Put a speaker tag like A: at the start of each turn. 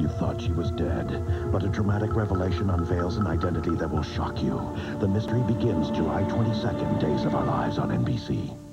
A: You thought she was dead, but a dramatic revelation unveils an identity that will shock you. The mystery begins July 22nd, Days of Our Lives on NBC.